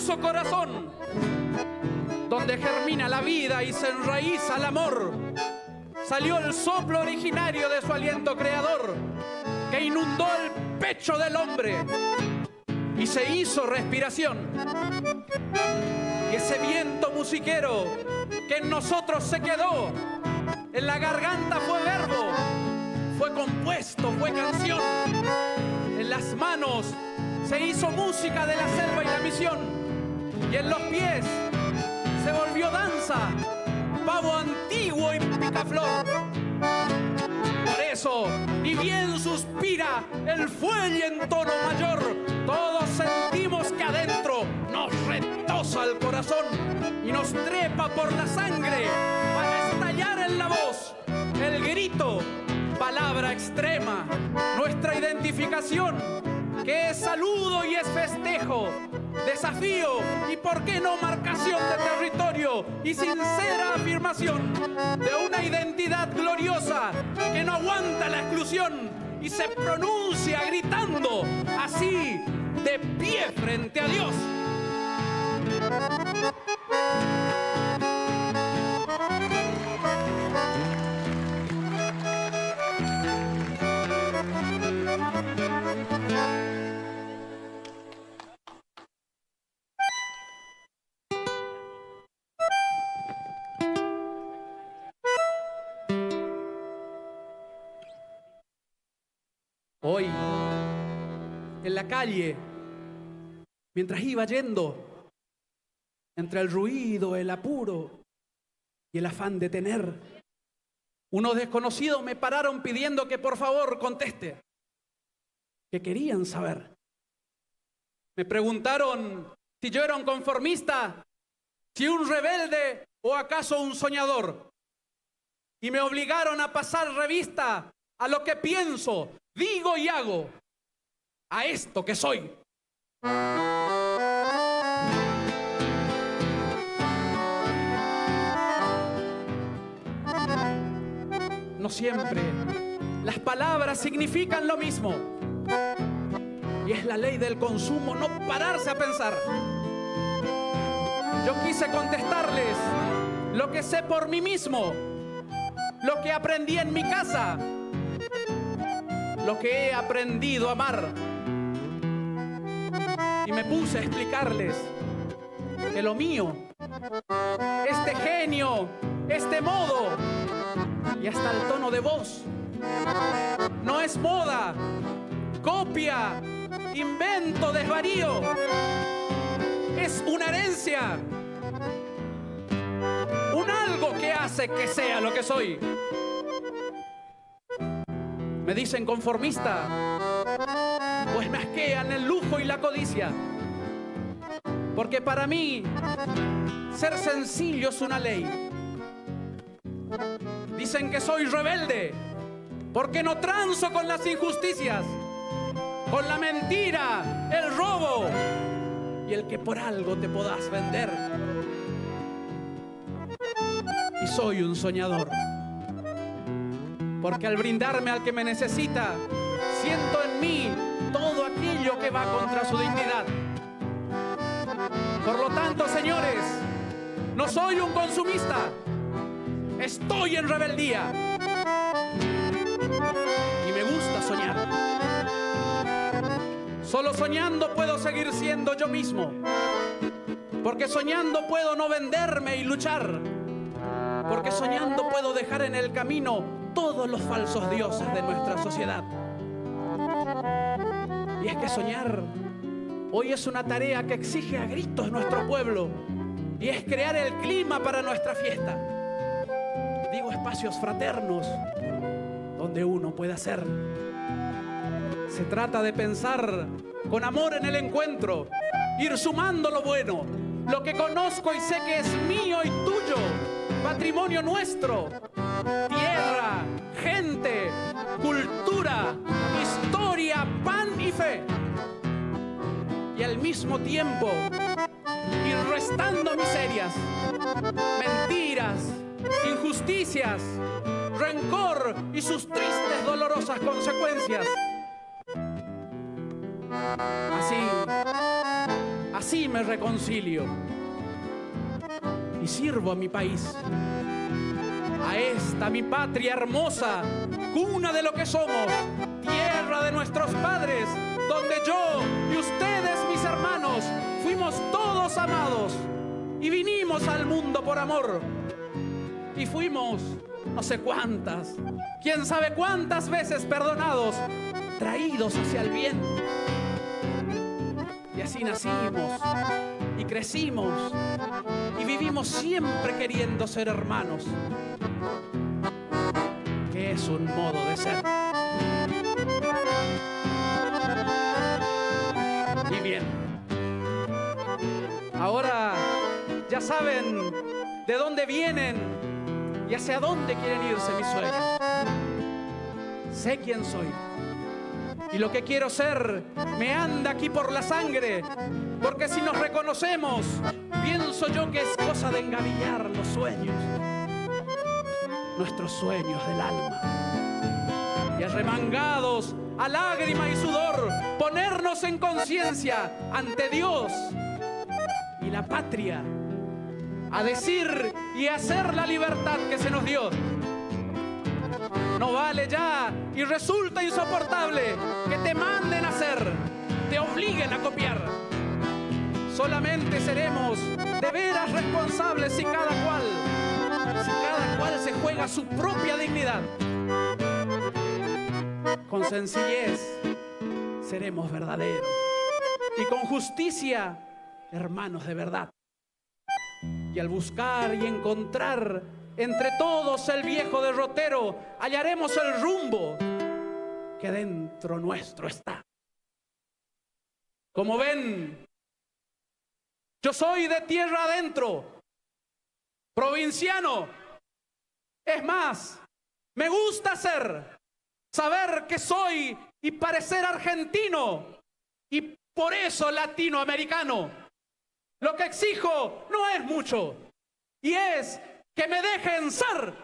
manso corazón, donde germina la vida y se enraiza el amor, salió el soplo originario de su aliento creador, que inundó el pecho del hombre y se hizo respiración. Y ese viento musiquero que en nosotros se quedó, en la garganta fue verbo, fue compuesto, fue canción. En las manos se hizo música de la selva y la misión. Y en los pies se volvió danza, pavo antiguo y picaflor. Por eso, y bien suspira el fuelle en tono mayor, todos sentimos que adentro nos retosa el corazón y nos trepa por la sangre para estallar en la voz el grito, palabra extrema, nuestra identificación, que es saludo y es festejo, desafío y por qué no marcación de territorio y sincera afirmación de una identidad gloriosa que no aguanta la exclusión y se pronuncia gritando así de pie frente a Dios. Hoy, en la calle, mientras iba yendo, entre el ruido, el apuro y el afán de tener, unos desconocidos me pararon pidiendo que por favor conteste, que querían saber. Me preguntaron si yo era un conformista, si un rebelde o acaso un soñador. Y me obligaron a pasar revista a lo que pienso, digo y hago, a esto que soy. No siempre las palabras significan lo mismo. Y es la ley del consumo no pararse a pensar. Yo quise contestarles lo que sé por mí mismo, lo que aprendí en mi casa, lo que he aprendido a amar. Y me puse a explicarles que lo mío, este genio, este modo y hasta el tono de voz, no es moda, copia, invento, desvarío, es una herencia, un algo que hace que sea lo que soy. Me dicen conformista, pues me asquean el lujo y la codicia. Porque para mí, ser sencillo es una ley. Dicen que soy rebelde, porque no transo con las injusticias, con la mentira, el robo y el que por algo te podás vender. Y soy un soñador porque al brindarme al que me necesita, siento en mí todo aquello que va contra su dignidad. Por lo tanto, señores, no soy un consumista, estoy en rebeldía y me gusta soñar. Solo soñando puedo seguir siendo yo mismo, porque soñando puedo no venderme y luchar, porque soñando puedo dejar en el camino todos los falsos dioses de nuestra sociedad. Y es que soñar hoy es una tarea que exige a gritos nuestro pueblo y es crear el clima para nuestra fiesta. Digo espacios fraternos donde uno pueda ser. Se trata de pensar con amor en el encuentro, ir sumando lo bueno, lo que conozco y sé que es mío y tuyo, patrimonio nuestro, tierra, gente, cultura, historia, pan y fe. Y al mismo tiempo ir restando miserias, mentiras, injusticias, rencor y sus tristes, dolorosas consecuencias. Así, Así me reconcilio y sirvo a mi país, a esta mi patria hermosa, cuna de lo que somos, tierra de nuestros padres, donde yo y ustedes, mis hermanos, fuimos todos amados y vinimos al mundo por amor. Y fuimos no sé cuántas, quién sabe cuántas veces perdonados, traídos hacia el bien. Y así nacimos y crecimos y vivimos siempre queriendo ser hermanos, que es un modo de ser. Y bien, ahora ya saben de dónde vienen y hacia dónde quieren irse mis sueños. Sé quién soy y lo que quiero ser me anda aquí por la sangre, porque si nos reconocemos, pienso yo que es cosa de engavillar los sueños, nuestros sueños del alma. Y arremangados a lágrima y sudor, ponernos en conciencia ante Dios y la patria, a decir y hacer la libertad que se nos dio no vale ya y resulta insoportable que te manden a hacer, te obliguen a copiar. Solamente seremos de veras responsables si cada cual, si cada cual se juega su propia dignidad. Con sencillez seremos verdaderos y con justicia hermanos de verdad. Y al buscar y encontrar entre todos el viejo derrotero, hallaremos el rumbo que dentro nuestro está. Como ven, yo soy de tierra adentro, provinciano. Es más, me gusta ser, saber que soy y parecer argentino y por eso latinoamericano. Lo que exijo no es mucho y es que me dejen ser.